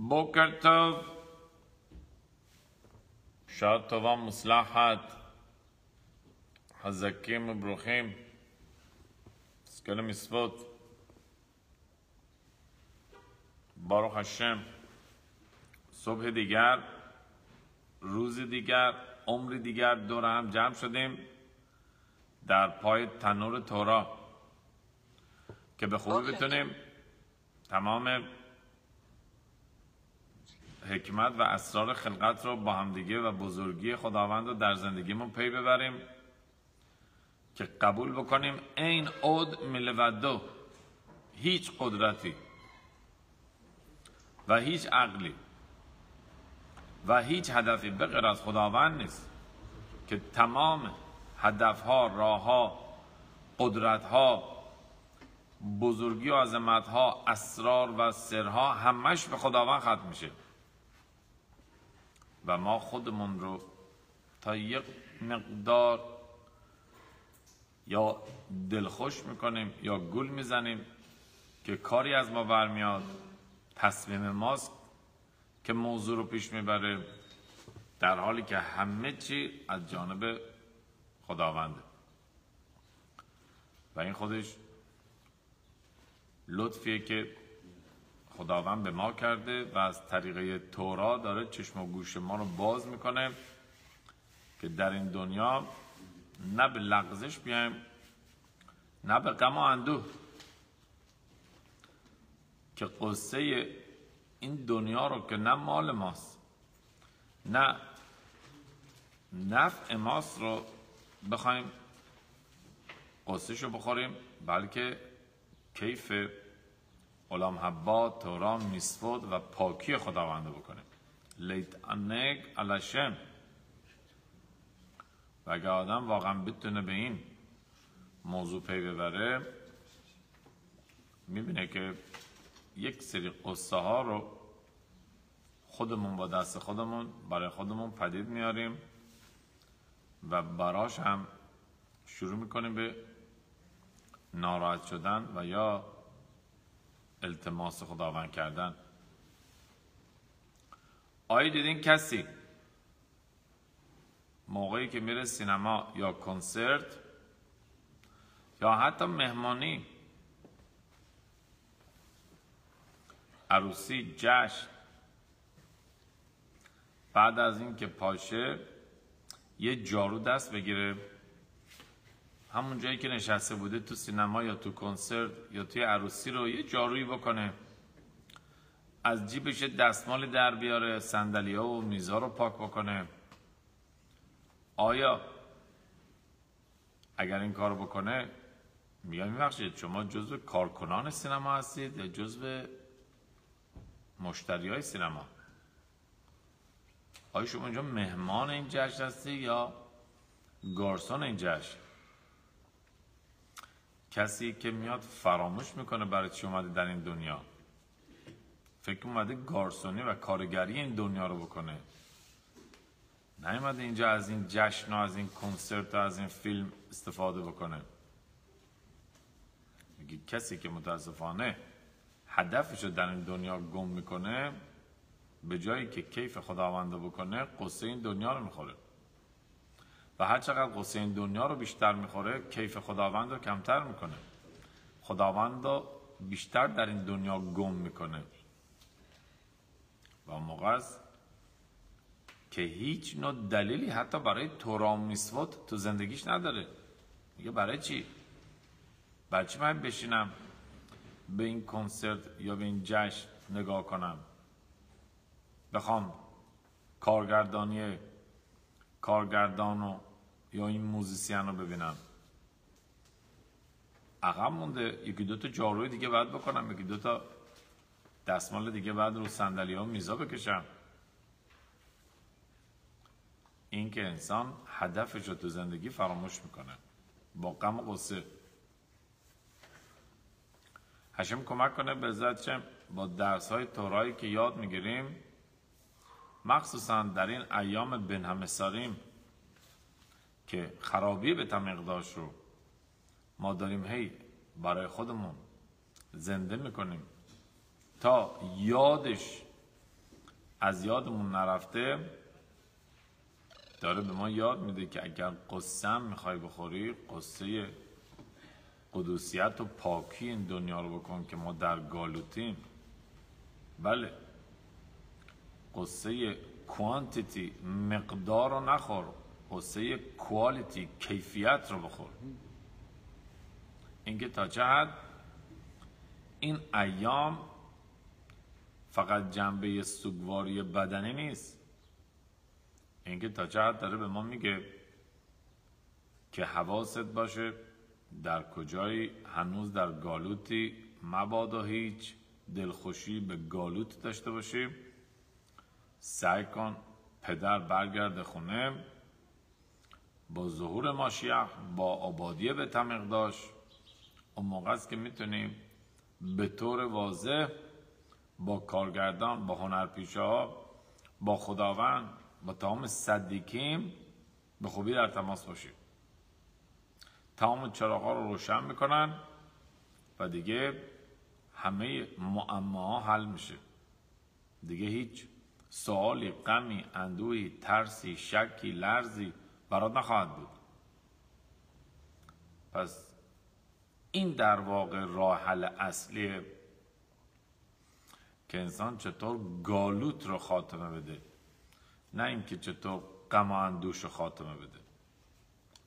בוקר טוב, שעה טובה מוצלחת, חזקים וברוכים, זכה למצוות. ברוך השם, صبح دیگر روز دیگر عمر دیگر دور هم جمع شدیم در پای تنور تورا که به خوبی بتونیم تمام حکمت و اسرار خلقت رو با همدیگه و بزرگی خداوند رو در زندگیمون پی ببریم که قبول بکنیم این اود ملودو هیچ قدرتی و هیچ عقلی و هیچ هدفی به غیر از خداوند نیست که تمام هدفها راهها قدرتها بزرگی و عظمتها اسرار و سرها همش به خداوند ختم میشه. و ما خودمون رو تا یک مقدار یا دلخوش می‌کنیم یا گول می‌زنیم که کاری از ما برمیاد تصمیم ماست که موضوع رو پیش می‌بره در حالی که همه چی از جانب خداونده. و این خودش لطفیه که خداوند به ما کرده و از طریقه تورا داره چشم و گوش ما رو باز می‌کنه که در این دنیا نه به لغزش بیایم نه به غم و اندوه. که قصه این دنیا رو که نه مال ماست نه نفع ماست رو بخوایم قصهش رو بخوریم بلکه کیف علام حبا تورا میسفود و پاکی خداونده بکنیم لیت انگ علشم و اگه آدم واقعا بتونه به این موضوع پی ببره می‌بینه که یک سری قصه ها رو خودمون با دست خودمون برای خودمون پدید میاریم و براش هم شروع می‌کنیم به ناراحت شدن و یا التماس خداوند کردن. آیا دیدین کسی موقعی که میره سینما یا کنسرت یا حتی مهمانی عروسی جشن بعد از این که پاشه یه جارو دست بگیره؟ همون جایی که نشسته بوده تو سینما یا تو کنسرت یا توی عروسی رو یه جارویی بکنه. از جیبش دستمال در بیاره سندلی ها و میزا رو پاک بکنه. آیا اگر این کار بکنه میگم میبخشید شما جزو کارکنان سینما هستید یا جزو مشتری های سینما؟ آیا شما اینجا مهمان این جشن هستی یا گارسون این جشن؟ کسی که میاد فراموش می‌کنه برای چی اومده در این دنیا؟ فکر اومده گارسونی و کارگری این دنیا رو بکنه. نیومده اینجا از این جشن و از این کنسرت و از این فیلم استفاده بکنه. میگه کسی که متاسفانه هدفش رو در این دنیا گم می‌کنه به جایی که کیف خداونده بکنه قصه این دنیا رو می‌خوره. و هر چقدر قصه این دنیا رو بیشتر می‌خوره کیف خداوند رو کمتر می‌کنه. خداوند رو بیشتر در این دنیا گم می‌کنه. و موقع است که هیچ نوع دلیلی حتی برای تورا میسوت تو زندگیش نداره. میگه برای چی؟ برای چی من بشینم به این کنسرت یا به این جشن نگاه کنم؟ بخوام کارگردانی کارگردان و یا این موزیسین رو ببینم. عقب مونده یکی دوتا جاروی دیگه باید بکنم یکی دوتا دستمال دیگه بعد رو صندلی ها میزا بکشم. این که انسان هدفش رو تو زندگی فراموش می‌کنه. با غم و غصه. هشم کمک کنه به با درس های تورایی که یاد می‌گیریم. مخصوصا در این ایام بن همساریم که خرابی به تمقداش رو ما داریم هی برای خودمون زنده می‌کنیم. تا یادش از یادمون نرفته داره به ما یاد میده که اگر قصه می‌خوای بخوری قصه قدوسیت و پاکی این دنیا رو بکن که ما در گالوتیم. بله قصه کوانتیتی مقدار رو نخور. قصه کوالیتی کیفیت رو بخور. اینکه تا چه این ایام فقط جنبه سوگواری بدنی نیست. اینکه تا چه داره به ما میگه که حواست باشه در کجایی هنوز در گالوتی مبادا هیچ دلخوشی به گالوت داشته باشی سعی کن پدر برگرده خونه با ظهور ماشیخ با آبادی به تمقداش اون موقع است که می‌تونیم به طور واضح با کارگردان با هنرپیشه ها با خداوند با تمام صدیکیم به خوبی در تماس باشیم. تمام چراغ رو روشن می‌کنن و دیگه همه معماها حل میشه. دیگه هیچ سوالی غمی اندوهی ترسی شکی لرزی برات نخواهد بود. پس این در واقع راه حل اصلیه که انسان چطور گالوت رو خاتمه بده نه اینکه چطور غم و اندوش رو خاتمه بده.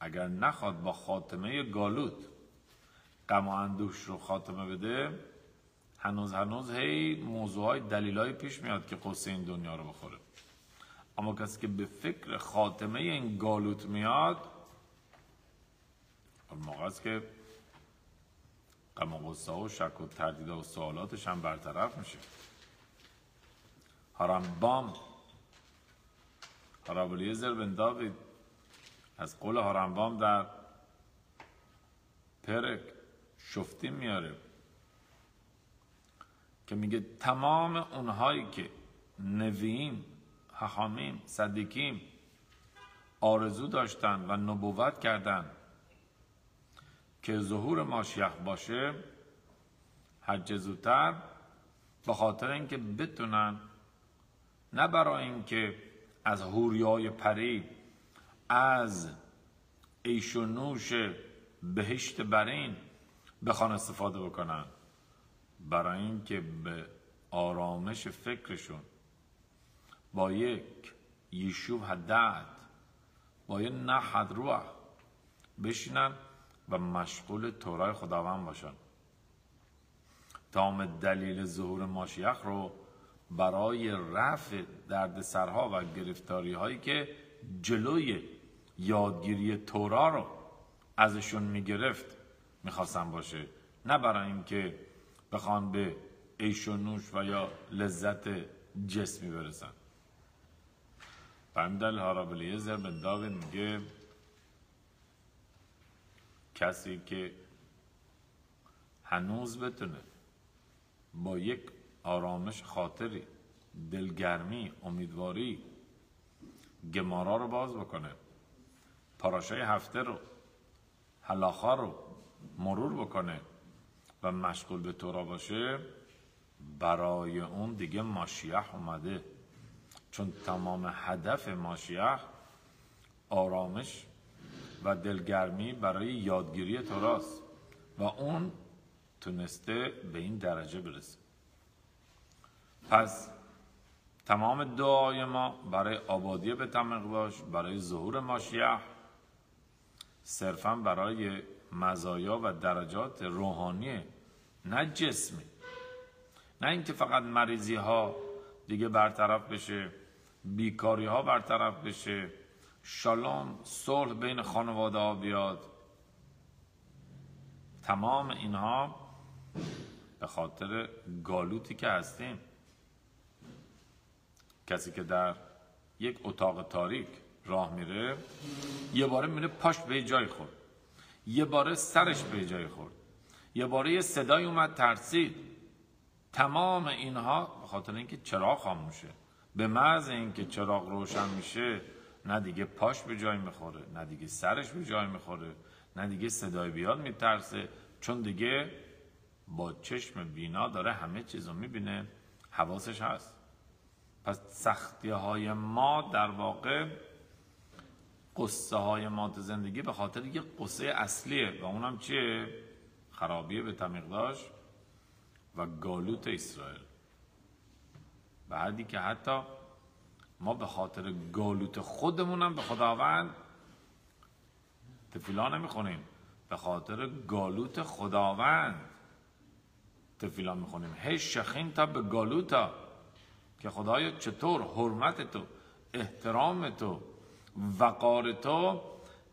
اگر نخواد با خاتمه گالوت غم و اندوش رو خاتمه بده هنوز هنوز هی موضوع های پیش میاد که قصه این دنیا رو بخوره. اما کسی که به فکر خاتمه این گالوت میاد موقع است که غم و غصه و شک و تردید و سوالاتش هم برطرف میشه. هارمبام هارابلیزر بن داوید از قول هارمبام در پرک شفتی میاره که میگه تمام اونهایی که نویین حخامیم صدیکیم آرزو داشتن و نبوت کردن که ظهور ماشیخ باشه حج زودتر به خاطر اینکه بتونن نه برای اینکه از هوریای پری از ایش و نوش بهشت برین بخوان استفاده بکنن. برای اینکه به آرامش فکرشون با یک یشوب حدد با یک نحد روح بشینن و مشغول تورای خداوند باشن. تام دلیل ظهور ماشیخ رو برای رفع دردسرها و گرفتاری هایی که جلوی یادگیری تورا رو ازشون می‌گرفت می‌خواستن باشه. نه برای اینکه بخوان به عیش و نوش و یا لذت جسمی برسن. بندل هارابلیزر به داوید میگه. کسی که هنوز بتونه با یک آرامش خاطری دلگرمی امیدواری گمارا رو باز بکنه پاراشای هفته رو حلاخا رو مرور بکنه و مشغول به تورا باشه برای اون دیگه ماشیح اومده. چون تمام هدف ماشیح آرامش و دلگرمی برای یادگیری توراست و اون تونسته به این درجه برسه. پس تمام دعای ما برای آبادی به باش برای ظهور ماشیح صرفا برای مزایا و درجات روحانی نه جسمی. نه اینکه فقط مریضی ها دیگه برطرف بشه. بیکاری ها برطرف بشه. شالوم صلح بین خانواده ها بیاد. تمام اینها به خاطر گالوتی که هستیم. کسی که در یک اتاق تاریک راه میره یه باره میره پاش به جای خورد. یه باره سرش به جای خورد. یه باره یه صدای اومد ترسید. تمام اینها به خاطر اینکه چراغ خاموشه. به محض اینکه چراغ روشن میشه نه دیگه پاش به جای می‌خوره نه دیگه سرش به جای می‌خوره نه دیگه صدای بیاد میترسه چون دیگه با چشم بینا داره همه چیز می‌بینه حواسش هست پس سختی های ما در واقع قصه های ما تو زندگی به خاطر یه قصه اصلیه و اونم چیه؟ خرابی به تمیقداش و گالوت اسرائیل بعدی که حتی ما به خاطر گالوت خودمونم به خداوند تفیلا نمی‌خونیم. به خاطر گالوت خداوند تفیلا می‌خونیم. هی شخین تا به گالوتا که خدایا چطور حرمت تو احترام تو وقار تو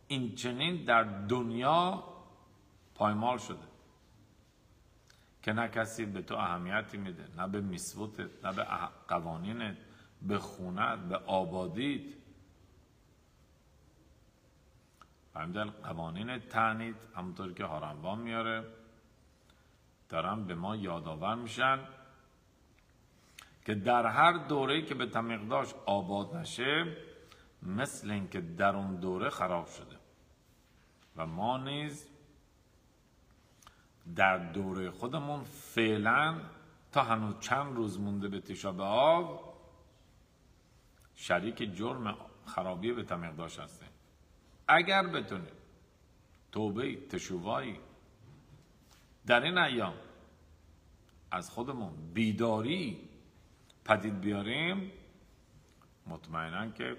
این چنین در دنیا پایمال شده. که نه کسی به تو اهمیتی میده نه به میسوتت نه به قوانینت به خونت به آبادیت. همین قوانین تعنید همونطور که هارنبان میاره دارن به ما یادآور میشن که در هر دوره که به تمیقداش آباد نشه مثل اینکه در اون دوره خراب شده. و ما نیز در دوره خودمون فعلا تا هنوز چند روز مونده به تیشا به آب شریک جرم خرابی به تمیقداش هستیم. اگر بتونیم توبه تشوایی در این ایام از خودمون بیداری پدید بیاریم مطمئنا که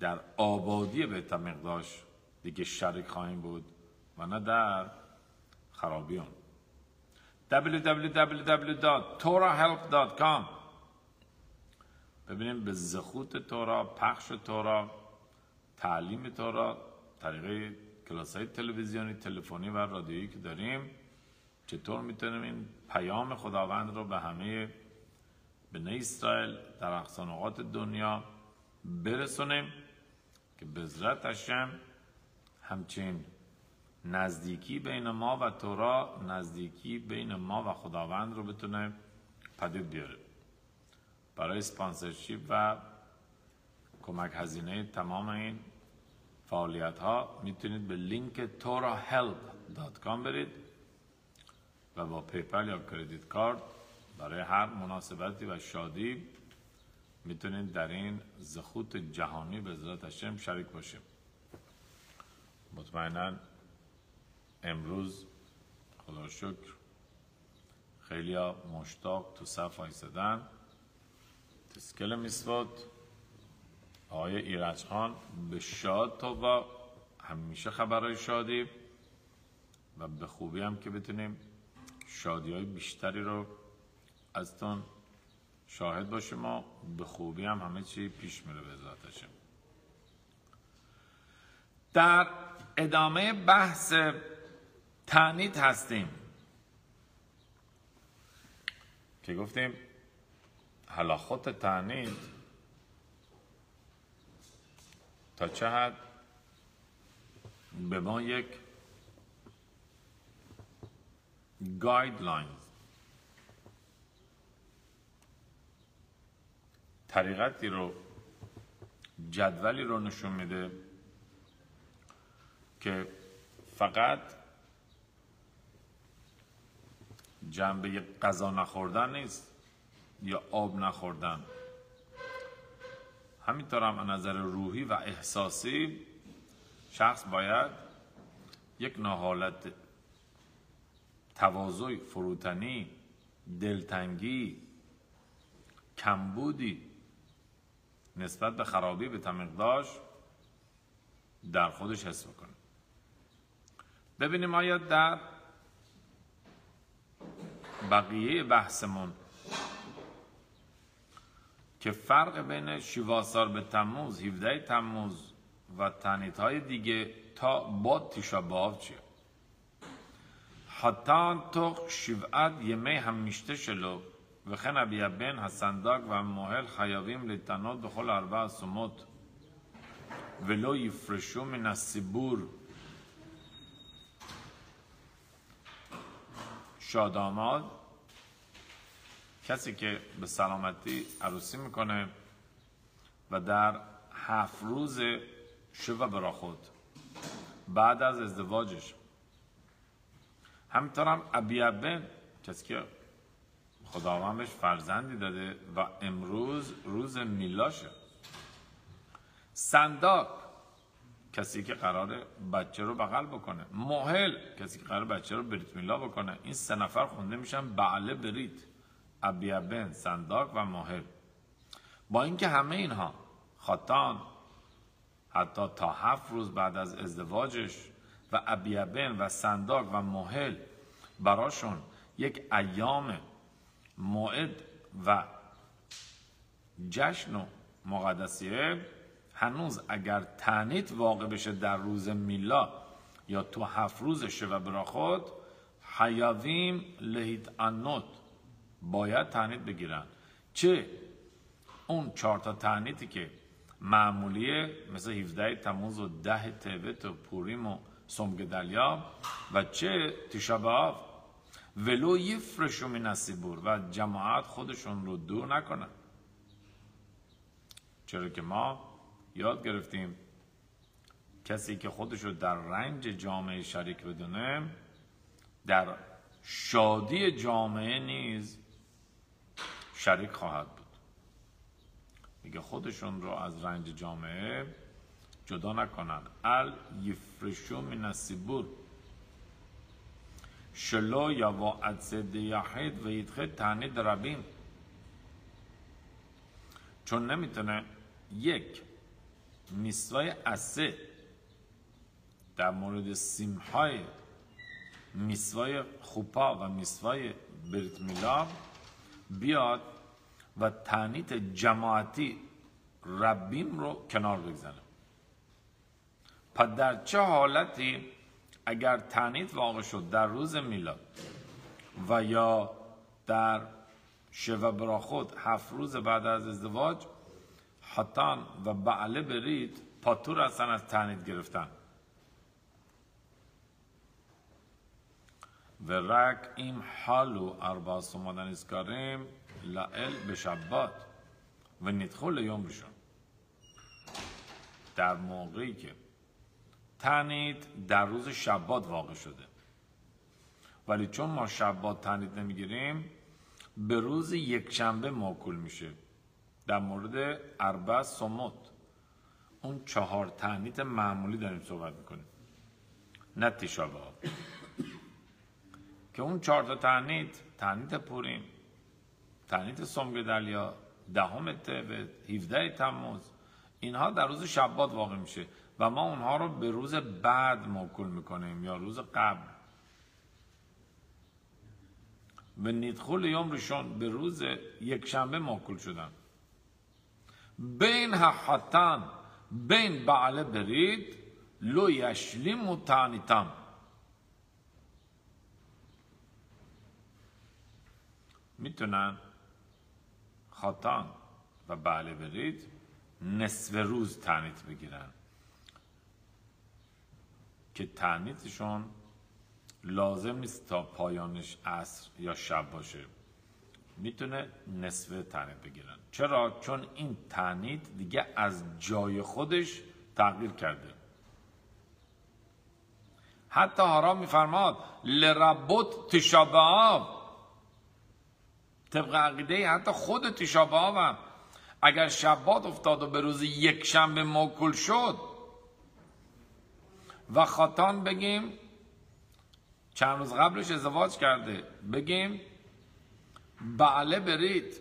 در آبادی بیت مقداش دیگه شریک خواهیم بود و نه در خرابیون www.torahelp.com ببینیم به زخوت تورا پخش تورا تعلیم تورا طریقه کلاس های تلویزیونی تلفنی و رادیویی که داریم چطور می‌تونیم این پیام خداوند رو به همه بنی اسرائیل در اقصان دنیا برسونیم که بذرت هشم همچین نزدیکی بین ما و تورا نزدیکی بین ما و خداوند رو بتونه پدید بیاره. برای سپانسرشیپ و کمک هزینه تمام این فعالیت ها می‌تونید به لینک torahelp.com برید و با پیپل یا کردیت کارت برای هر مناسبتی و شادی می‌تونید در این زخوت جهانی به ذات شریک باشیم مطمئنا امروز خدا شکر خیلی مشتاق تو صف آیستدن تسکل میسواد آقای ایرج خان به شاد تا با همیشه خبرهای شادی و به خوبی هم که بتونیم شادی های بیشتری رو از تون شاهد باشیم و به خوبی هم همه چی پیش میره به ذاتشم در ادامه بحث تعنید هستیم. که گفتیم حلاخوت تعنید تا چه حد؟ به ما یک گایدلاین طریقتی رو جدولی رو نشون میده که فقط جنبه غذا نخوردن نیست یا آب نخوردن. همینطور هم نظر روحی و احساسی شخص باید یک ناحالت تواضع فروتنی دلتنگی کمبودی نسبت به خرابی به تمقداش در خودش حس بکنه. ببینیم آیا در بقیه بحثمون. که فرق بین شیواسار به تموز 17 تموز و تنیت های دیگه تا با تیشا باف چیه؟ حتی تو شیوعت یمه هم میشته شلو. و خن بین هسنداک و موهل خیابیم خل هر اربع سموت. ولو یفرشو من السبور. شاداماد کسی که به سلامتی عروسی می‌کنه و در هفت روز شبه برا خود بعد از ازدواجش. همینطور هم ابیابن کسی که خداوند بهش فرزندی داده و امروز روز میلاشه صنداق کسی که قرار بچه رو بغل بکنه. محل کسی که قرار بچه رو بریت میلا بکنه. این سه نفر خونده میشن. بعله بریت ابیابن صنداق و محل با اینکه همه اینها خاتان حتی تا هفت روز بعد از ازدواجش و ابیابن و صنداق و محل براشون یک ایام موعد و جشن و مقدسیه هنوز اگر تنیت واقع بشه در روز میلا یا تو هفت روز شب براخود حیاویم لهید انوت باید تنیت بگیرن. چه؟ اون چهار تا که معمولیه مثل 17 تموز و ده تبت و پوریم و سمگدلیا و چه؟ تیشابه ولو یفرشو من السبور و جماعت خودشون رو دور نکنن. چرا که ما یاد گرفتیم. کسی که خودش رو در رنج جامعه شریک بدونه در شادی جامعه نیز شریک خواهد بود. میگه خودشون رو از رنج جامعه جدا نکنن. ال یفرشو من السبور. شلو یا با عدسد یحید و یدخه تعنید ربین چون نمی‌تونه یک میسوای اسه در مورد سیمهای میسوای خوپا و میسوای بریت میلا بیاد و تعنیت جماعتی ربیم رو کنار بگذنه پس در چه حالتی اگر تنیت واقع شد در روز میلاد و یا در شب براخود هفت روز بعد از ازدواج حتان و بعله برید پاتور هستن از تنیت گرفتن و رک این حالو اربا سمادن اسکاریم لعل به شبات و ندخل یوم بشون در موقعی که تنید در روز شبات واقع شده ولی چون ما شبات تنید نمی‌گیریم به روز یک شنبه موکول میشه در مورد اربع سموت اون چهار تنید معمولی داریم صحبت می‌کنیم. نه تیشابه که اون چهار تا تنید تنید پوریم تنید سمگدلیا دهم تبت 17 تموز اینها در روز شبات واقع میشه و ما اونها رو به روز بعد موکول می‌کنیم یا روز قبل. به ندخول یوم رشون به روز یک شنبه موکول شدن. حتان بین بعله برید لو یشلیم و تانیتان. می‌تونن خاتان و بعله برید نصف روز تنیت بگیرن. که تعنیتشون لازم نیست تا پایانش عصر یا شب باشه. می‌تونه نصف تعنیت بگیرن. چرا؟ چون این تعنیت دیگه از جای خودش تغییر کرده. حتی حرام میفرماد لربوت تشابه آب طبق عقیده حتی خود تشابه هم اگر شبات افتاد و به روز یک شنبه موکول شد و خاتان بگیم چند روز قبلش ازدواج کرده بگیم بعله برید.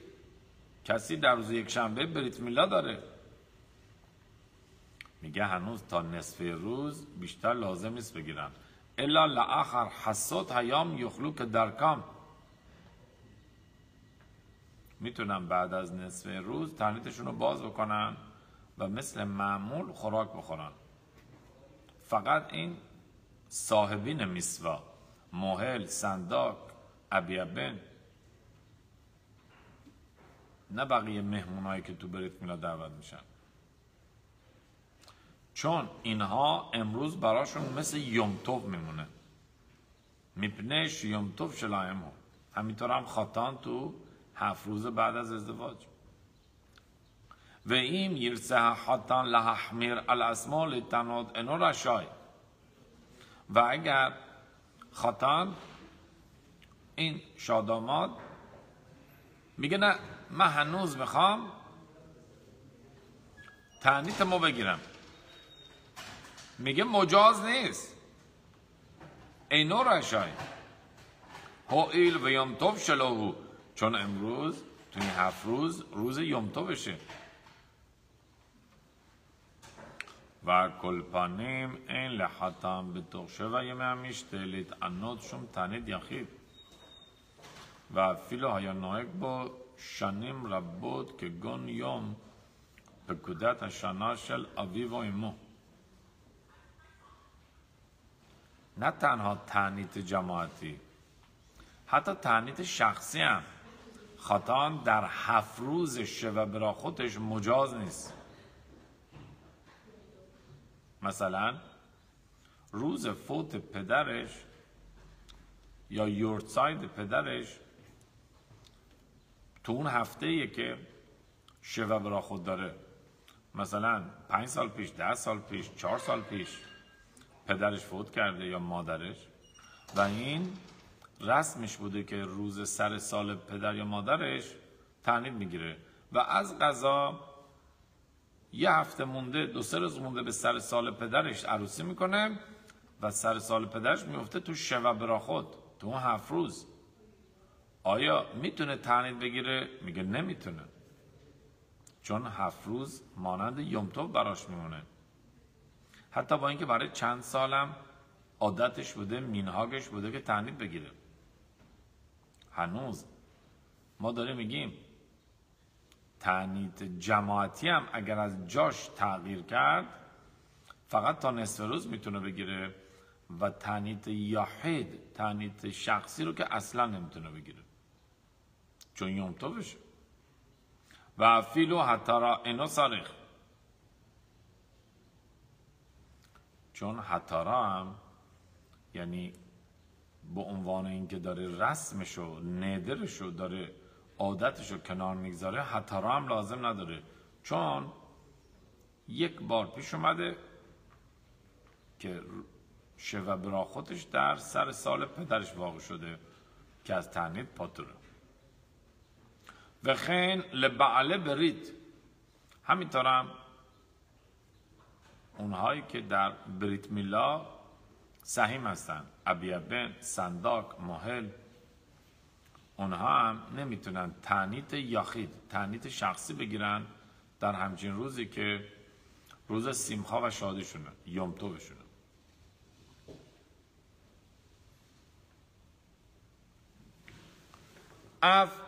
کسی در روز یک شنبه بریت میلا داره. میگه هنوز تا نصف روز بیشتر لازم نیست بگیرن. الا لاخر حسات هیام یخلو که در کام می‌تونن بعد از نصف روز تنیتشون رو باز بکنن و مثل معمول خوراک بخورن. فقط این صاحبین میسوا محل صنداق ابیابن نه بقیه مهمونایی که تو بریت میلا دعوت میشن. چون اینها امروز براشون مثل یومتوف میمونه. میپنش یومتوف شلایم ها همینطور هم خاتان تو هفت روز بعد از ازدواج. و این یرسه حتان لحمیر الاسما لتناد انو رشای. و اگر خاتان این شاداماد میگه نه من هنوز می‌خوام تعنیت ما بگیرم. میگه مجاز نیست. اینو رشای ایل و یومتوف شلاهو چون امروز تو این هفت روز روز یومتوفشه و کلپانیم این لحتم به تخشه و یه همیش تلیت انود شم تنید یخید. و فیلو های نایک با ربود که گون یوم به کودت شناشل آوی و ایمو نه تنها تعنیت جماعتی حتی تعنیت شخصی هم خطان در هفت روز شوه برا خودش مجاز نیست مثلا روز فوت پدرش یا یورتساید پدرش تو اون هفته که شوه برا خود داره. مثلا پنج سال پیش ده سال پیش چهار سال پیش پدرش فوت کرده یا مادرش و این رسمش بوده که روز سر سال پدر یا مادرش تعنید می‌گیره. و از غذا یه هفته مونده دو سه روز مونده به سر سال پدرش عروسی می‌کنه و سر سال پدرش میفته تو شوه برا خود تو اون هفت روز. آیا می‌تونه تعنید بگیره؟ میگه نمی‌تونه. چون هفت روز مانند یومتوب براش میمونه. حتی با اینکه برای چند سالم عادتش بوده مینهاگش بوده که تعنید بگیره. هنوز ما داره میگیم تعنید جماعتی هم اگر از جاش تغییر کرد فقط تا نصف روز می‌تونه بگیره و تعنید یاحد تعنید شخصی رو که اصلا نمی‌تونه بگیره. چون یوم بشه و فیلو حتی را اینو ساریخ چون حتارا هم یعنی به عنوان اینکه داره رسمشو ندرشو داره عادتشو کنار می‌گذاره حتارا هم لازم نداره. چون یک بار پیش اومده که شوه برا خودش در سر سال پدرش واقع شده که از تعنید پاتوره و خین لبعله برید همینطورم اونهایی که در بریت میلا سهیم هستن ابیبن سنداک ماهل اونها هم نمی‌تونن تعنیت یاخید تعنیت شخصی بگیرن در همچین روزی که روز سیمخا و شادیشونه یومتو بشونه اف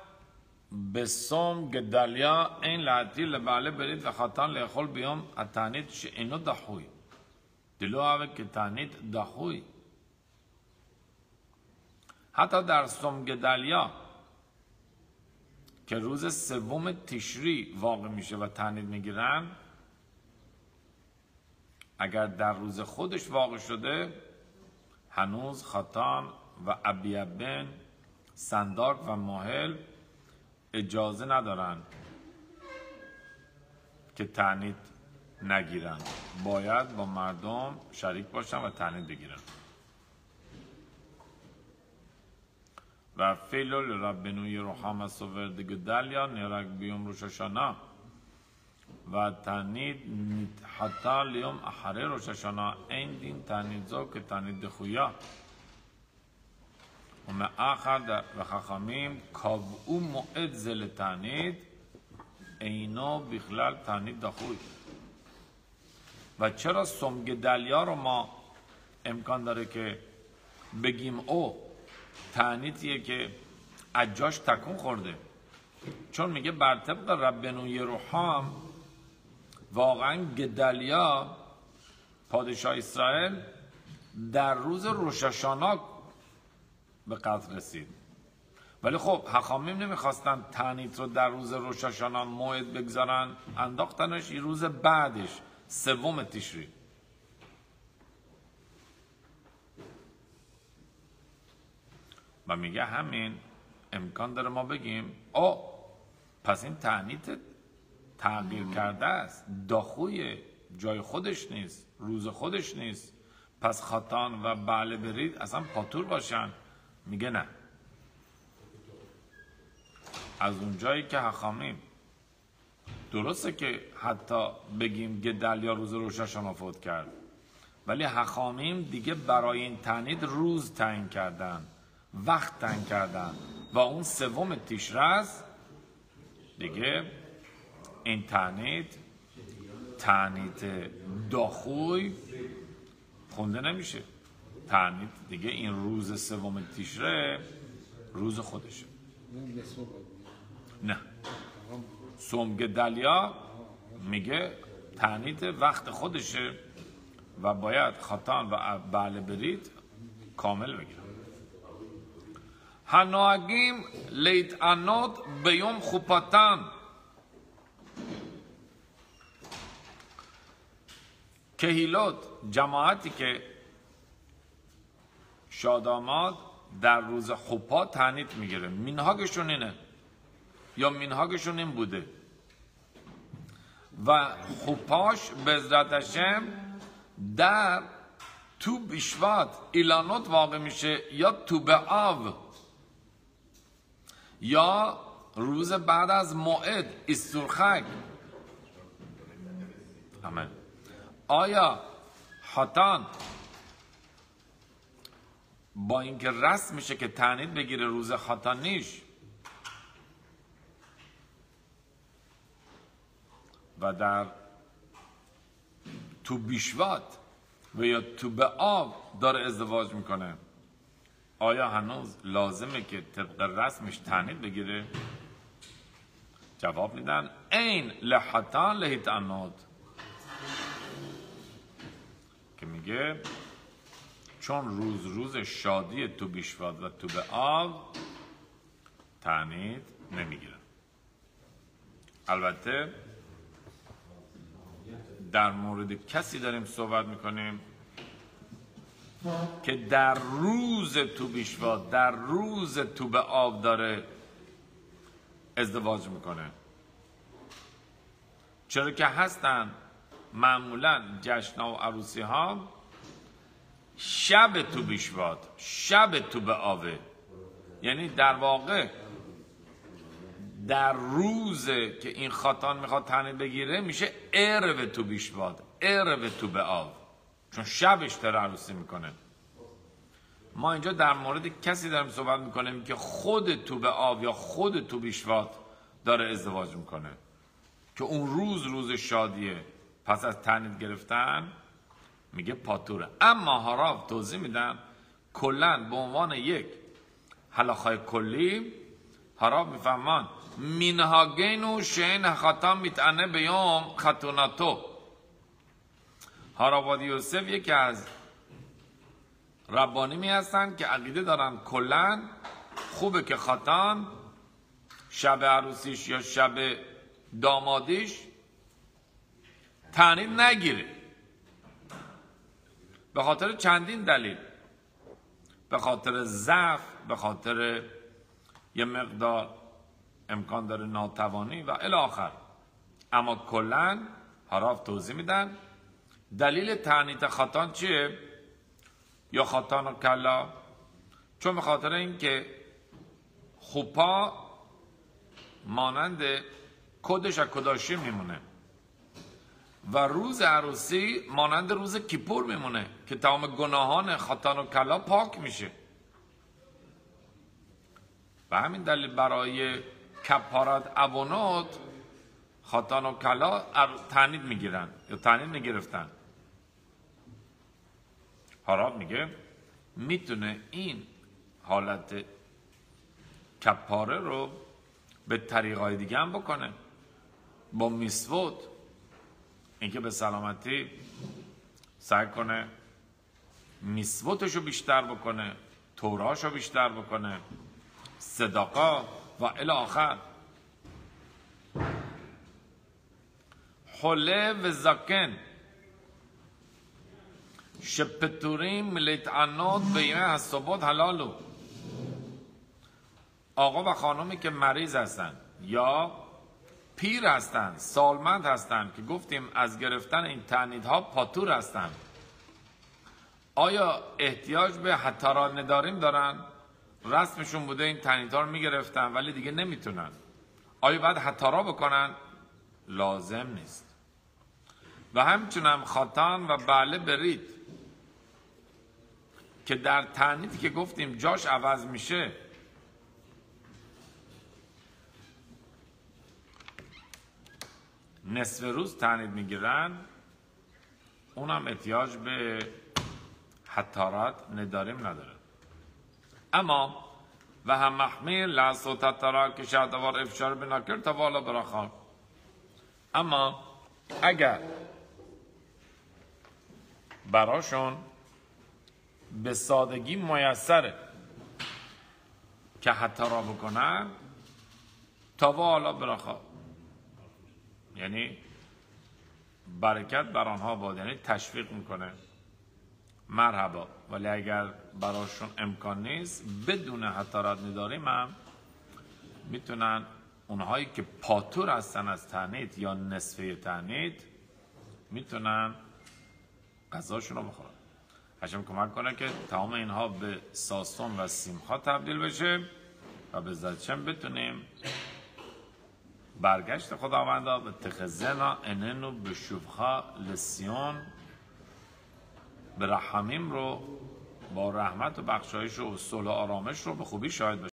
گدالیا این لعتی لباله برید و خطان لیخول بیام اتانیت اینو دخوی آوه که تانیت دخوی حتی در سوم گدالیا که روز سوم تشری واقع میشه و تنید می‌گیرن اگر در روز خودش واقع شده هنوز خطان و ابیبن سنداک و ماهل اجازه ندارن که تعنید نگیرن باید با مردم شریک باشن و تعنید بگیرن و فیلو ربنوی روحام سوردگ دلیا نرک بیوم روششانا و تنید حتی لیوم احره روششانا این دین تنید زو که تنید خویا. و خخامیم او موعد زل تانید اینا بخلال تانید دخوی و چرا دلیا رو ما امکان داره که بگیم او تعنیتیه که چون میگه بر طبق ربنوی روحام واقعا گدالیا پادشاه اسرائیل در روز روششانا به قتل رسید. ولی خب حخامیم نمی‌خواستن تنیت رو در روز روشاشانا موعد بگذارن. انداختنش این روز بعدش سوم تشری و میگه همین امکان داره ما بگیم او پس این تعنیت تغییر کرده است. داخوی جای خودش نیست روز خودش نیست. پس خطان و بله برید اصلا پاتور باشن. میگه نه. از اونجایی که حخامیم درسته که حتی بگیم گدلیا روز روششان فوت کرد. ولی حخامیم دیگه برای این تنید روز تعیین کردن وقت تعیین کردن. و اون سوم تیشرز دیگه این تنید تنید داخوی خونده نمیشه. تنید دیگه این روز سوم تیشره روز خودشه. نه. سومگ دلیا میگه تنید وقت خودشه و باید خطان و بله برید کامل لیت انود بیوم خوپتن کهیلوت جماعتی که شاداماد در روز خوپا تنید می‌گیره. مینهاگشون اینه. یا مینهاگشون این بوده. و خوپاش بزرتشم در تو بیشوات ایلانوت واقع میشه یا تو به آو یا روز بعد از موعد استورخک آمین. آیا حتان با اینکه رسم میشه که تعنید بگیره روز نیش. و در تو بیشوات و یا تو به آب داره ازدواج می‌کنه. آیا هنوز لازمه که طبق رسمش تعنید بگیره؟ جواب میدن این لحتان لحیت که میگه چون روز روز شادی تو بیشواد و تو به آب تعنید نمی‌گیره البته در مورد کسی داریم صحبت می‌کنیم که در روز تو بیشواد در روز تو به آب داره ازدواج می‌کنه. چرا که هستن معمولا جشن و عروسی ها شب تو بیشواد شب تو به آوه. یعنی در واقع در روز که این خاتان می‌خواد تنه بگیره میشه ارو تو بیشواد ارو تو به آو چون شبش داره عروسی می‌کنه. ما اینجا در مورد کسی داریم صحبت می‌کنیم که خود تو به آب یا خود تو بیشواد داره ازدواج می‌کنه. که اون روز روز شادیه. پس از تنید گرفتن میگه پاتوره. اما هاراف توضیح میدن کلا به عنوان یک حلاخای کلی هاراف میفهمان و شین خطا میتعنه بیام خطوناتو هاراوادی یوسف یکی از ربانی می هستن که عقیده دارن کلا خوبه که خاتان شب عروسیش یا شب دامادیش تعنید نگیره. به خاطر چندین دلیل. به خاطر ضعف به خاطر یه مقدار امکان داره ناتوانی و الاخر اما کلا حراف توضیح میدن. دلیل تعنیت خاتان چیه؟ یا خاتان و کلا؟ چون به خاطر اینکه خوپا مانند کدش و کداشی میمونه. و روز عروسی مانند روز کیپور میمونه که تمام گناهان خاتان و کلا پاک میشه. و همین دلیل برای کپارات ابونات خاتان و کلا تنید می‌گیرن یا تنید می‌گرفتن. حراب میگه می‌تونه این حالت کپاره رو به طریقای دیگه هم بکنه. با میسوت اینکه به سلامتی سعی کنه میسوتش رو بیشتر بکنه توراش رو بیشتر بکنه صداقا و الاخر حله و زکن. لیتعنات به یه حسابات حلالو. آقا و خانمی که مریض هستن یا پیر هستند سالمند هستند که گفتیم از گرفتن این تعنیدها پاتور هستند. آیا احتیاج به حتارا نداریم دارن؟ رسمشون بوده این تنیدها رو می‌گرفتن ولی دیگه نمی‌تونن. آیا باید حتارا بکنن؟ لازم نیست. و همچنان خاتان و بله برید که در تعنیتی که گفتیم جاش عوض میشه نصف روز تعنید می‌گیرن. اونم احتیاج به حتارات نداریم نداره اما و هم محمیل لحظه تترا که شهدوار افشار بناکر توالا براخان اما اگر براشون به سادگی میسره که حتی بکنن توالا براخا یعنی برکت بر آنها باد یعنی تشویق می‌کنه. مرحبا. ولی اگر براشون امکان نیست بدون حتارات نداریم هم می‌تونن اونهایی که پاتور هستن از تنید یا نصفه تنید می‌تونن غذاشون رو بخورن. هشم کمک کنه که تمام اینها به ساسون و سیمها تبدیل بشه و به زدشم بتونیم برگشت. خداوندا به تخزنا اننو به شبخا لسیون به رحمیم رو با رحمت و بخشایش و صلح آرامش رو به خوبی شاهد بشه